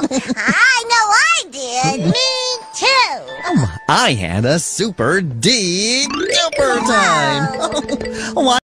I know I did. Me too. Oh, I had a super D duper time. Why?